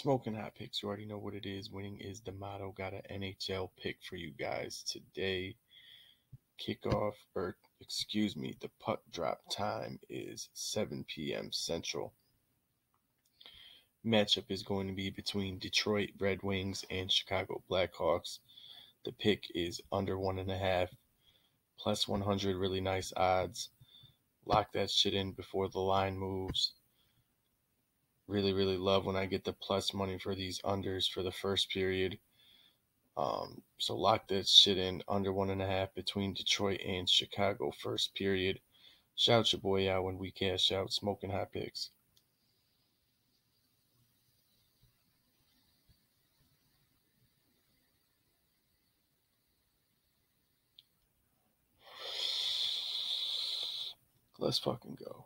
Smoking hot picks. You already know what it is. Winning is the motto. Got an NHL pick for you guys today. Kickoff, or excuse me, the puck drop time is 7 p.m. Central. Matchup is going to be between Detroit Red Wings and Chicago Blackhawks. The pick is under one and a half, plus 100. Really nice odds. Lock that shit in before the line moves. Really, really love when I get the plus money for these unders for the first period. Um, so lock that shit in under one and a half between Detroit and Chicago first period. Shout your boy out when we cash out smoking hot picks. Let's fucking go.